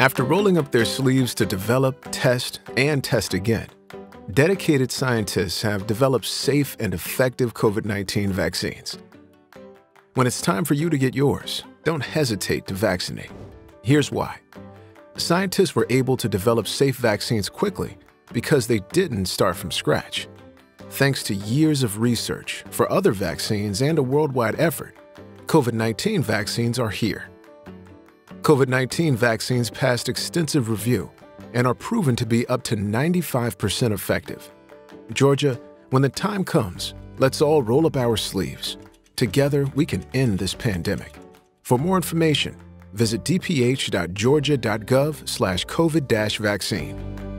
After rolling up their sleeves to develop, test, and test again, dedicated scientists have developed safe and effective COVID 19 vaccines. When it's time for you to get yours, don't hesitate to vaccinate. Here's why. Scientists were able to develop safe vaccines quickly because they didn't start from scratch. Thanks to years of research for other vaccines and a worldwide effort, COVID 19 vaccines are here. COVID 19 vaccines passed extensive review and are proven to be up to 95% effective. Georgia, when the time comes, let's all roll up our sleeves. Together, we can end this pandemic. For more information, visit dph.georgia.gov slash COVID-vaccine.